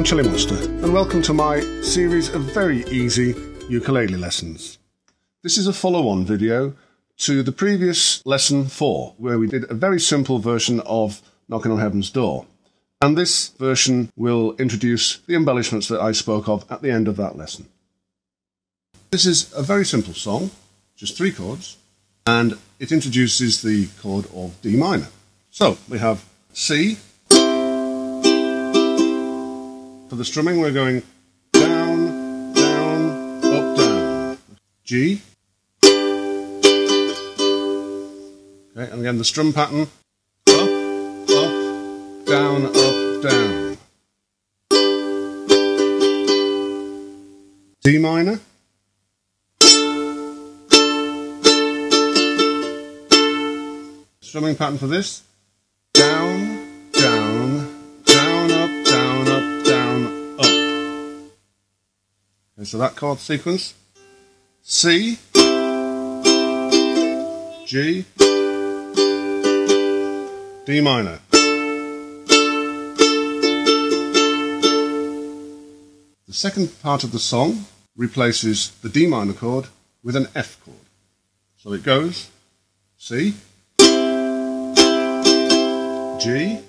I'm Chili Monster, and welcome to my series of very easy ukulele lessons. This is a follow on video to the previous lesson 4, where we did a very simple version of Knocking on Heaven's Door. And this version will introduce the embellishments that I spoke of at the end of that lesson. This is a very simple song, just three chords, and it introduces the chord of D minor. So we have C, for the strumming, we're going down, down, up, down. G. Okay, and again the strum pattern. Up, up, down, up, down. D minor. Strumming pattern for this. Okay, so that chord sequence C, G, D minor. The second part of the song replaces the D minor chord with an F chord. So it goes C, G,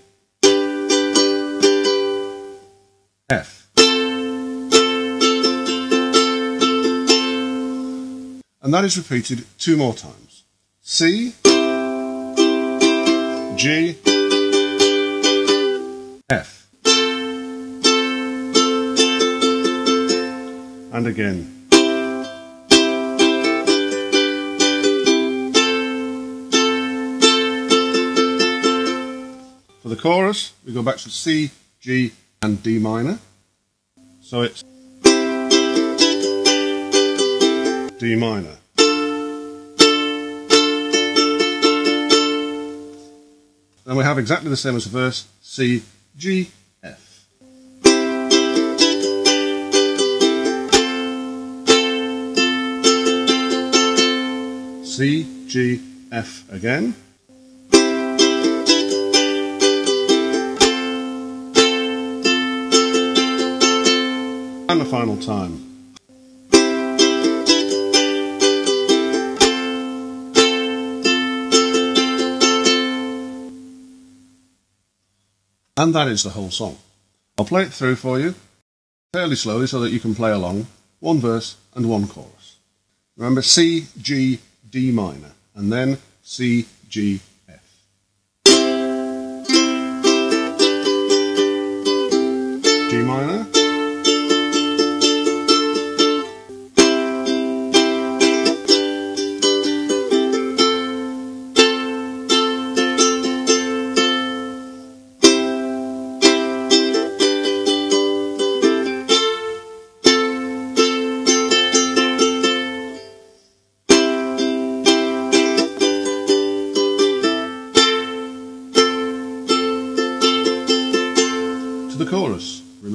F. and that is repeated two more times. C, G, F. And again. For the chorus, we go back to C, G, and D minor. So it's D minor. And we have exactly the same as the verse C, G, F. C, G, F again. And the final time. And that is the whole song. I'll play it through for you fairly slowly so that you can play along. One verse and one chorus. Remember C, G, D minor, and then C, G,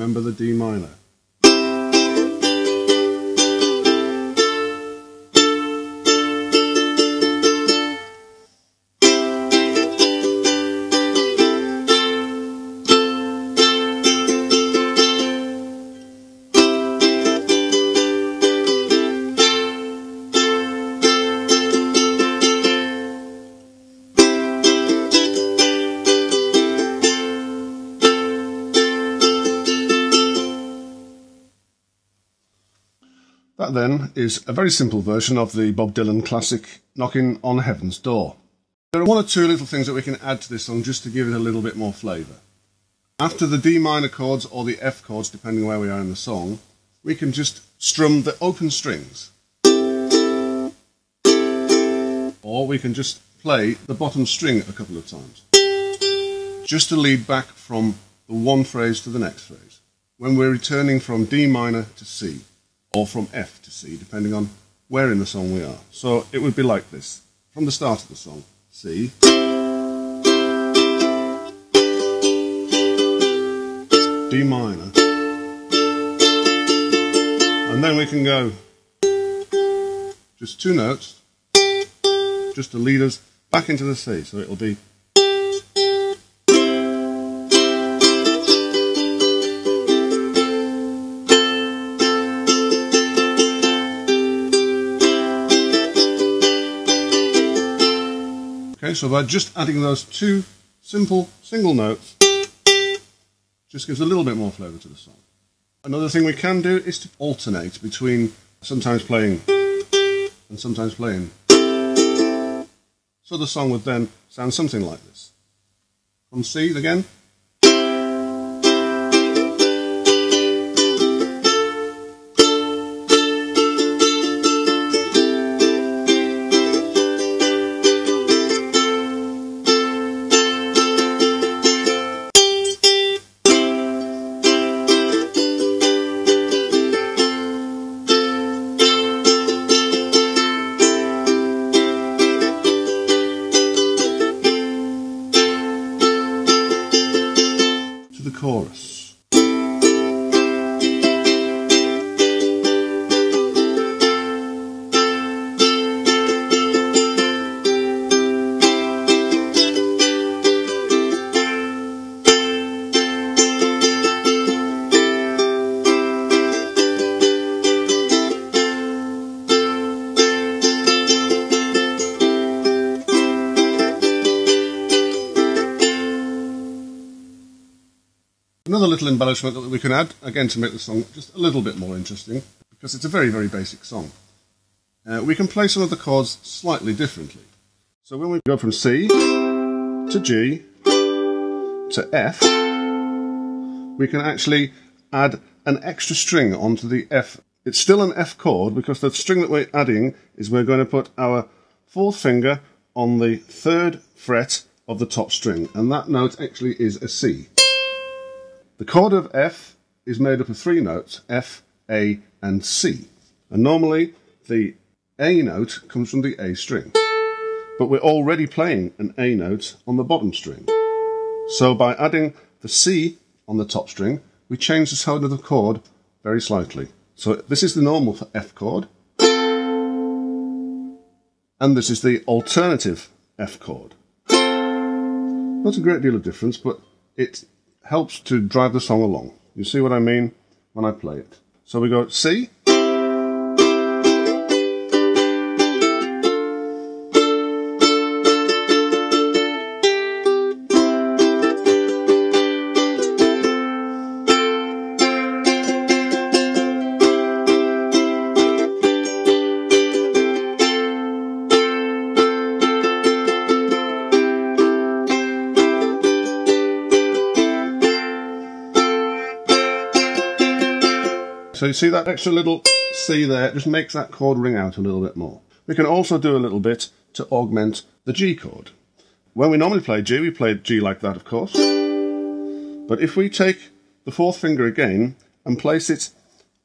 Remember the D minor. Then is a very simple version of the Bob Dylan classic Knocking on Heaven's Door. There are one or two little things that we can add to this song just to give it a little bit more flavour. After the D minor chords or the F chords, depending where we are in the song, we can just strum the open strings. Or we can just play the bottom string a couple of times. Just to lead back from the one phrase to the next phrase. When we're returning from D minor to C or from F to C, depending on where in the song we are. So it would be like this from the start of the song C. D minor. And then we can go just two notes, just to lead us back into the C. So it'll be so by just adding those two simple single notes, just gives a little bit more flavour to the song. Another thing we can do is to alternate between sometimes playing and sometimes playing. So the song would then sound something like this. From C again. Another little embellishment that we can add, again to make the song just a little bit more interesting, because it's a very, very basic song. Uh, we can play some of the chords slightly differently. So when we go from C to G to F, we can actually add an extra string onto the F. It's still an F chord because the string that we're adding is we're going to put our fourth finger on the third fret of the top string, and that note actually is a C. The chord of F is made up of three notes, F, A and C. And normally the A note comes from the A string. But we're already playing an A note on the bottom string. So by adding the C on the top string, we change the tone of the chord very slightly. So this is the normal F chord. And this is the alternative F chord. Not a great deal of difference, but it helps to drive the song along. You see what I mean when I play it. So we go C, So you see that extra little C there, just makes that chord ring out a little bit more. We can also do a little bit to augment the G chord. When we normally play G, we play G like that, of course. But if we take the fourth finger again and place it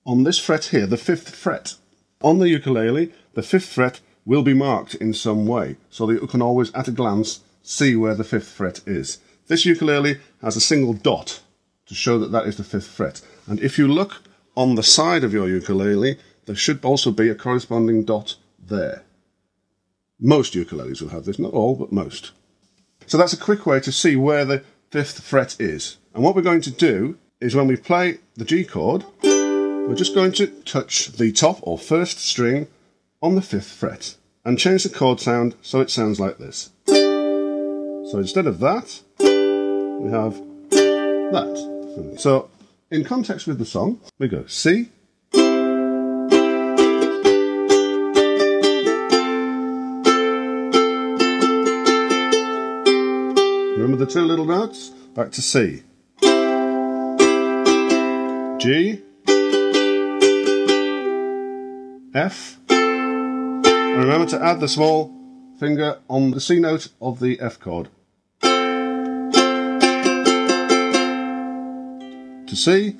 on this fret here, the fifth fret, on the ukulele, the fifth fret will be marked in some way, so that you can always, at a glance, see where the fifth fret is. This ukulele has a single dot to show that that is the fifth fret. And if you look on the side of your ukulele, there should also be a corresponding dot there. Most ukuleles will have this, not all, but most. So that's a quick way to see where the fifth fret is. And what we're going to do is when we play the G chord, we're just going to touch the top or first string on the fifth fret and change the chord sound so it sounds like this. So instead of that, we have that. So in context with the song, we go C, Remember the two little notes? Back to C. G. F. And remember to add the small finger on the C note of the F chord. To C,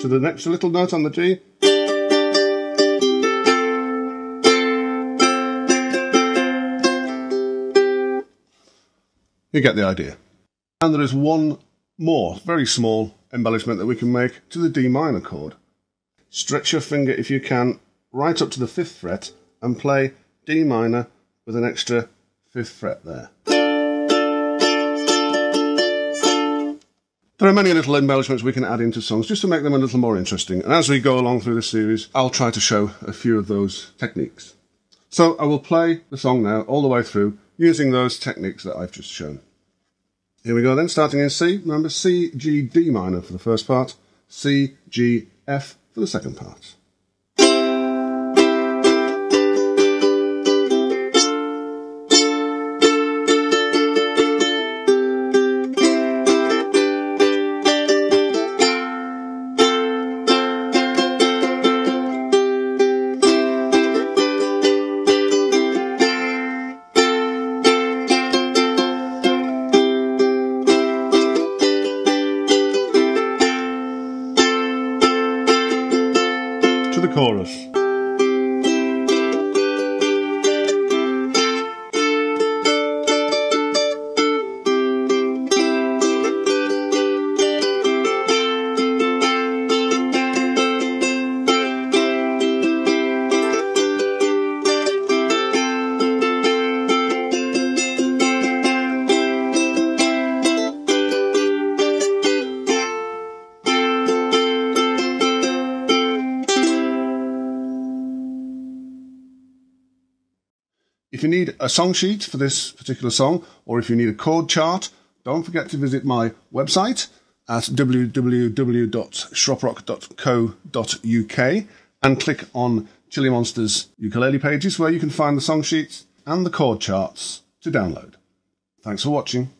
to the next little note on the G, You get the idea. And there is one more, very small embellishment that we can make to the D minor chord. Stretch your finger, if you can, right up to the fifth fret and play D minor with an extra fifth fret there. There are many little embellishments we can add into songs just to make them a little more interesting. And as we go along through the series, I'll try to show a few of those techniques. So I will play the song now all the way through using those techniques that I've just shown. Here we go then, starting in C. Remember C, G, D minor for the first part, C, G, F for the second part. Chorus. If you need a song sheet for this particular song, or if you need a chord chart, don't forget to visit my website at www.shroprock.co.uk and click on Chili Monsters ukulele pages where you can find the song sheets and the chord charts to download. Thanks for watching.